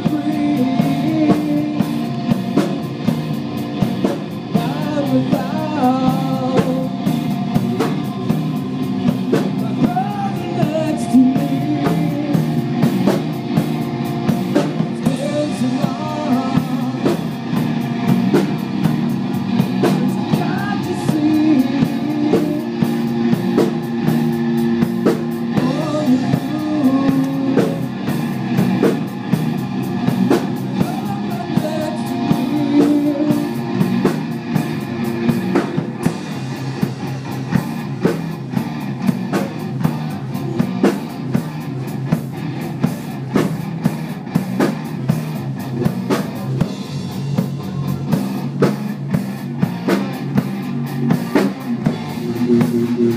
breathe.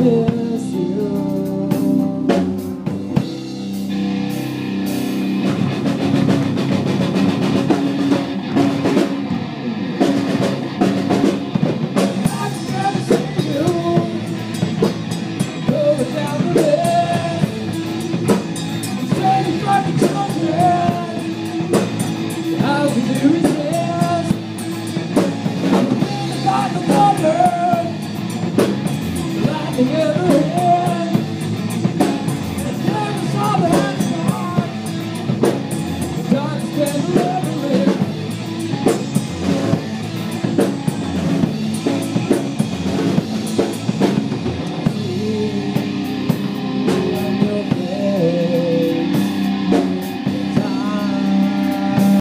amor. Like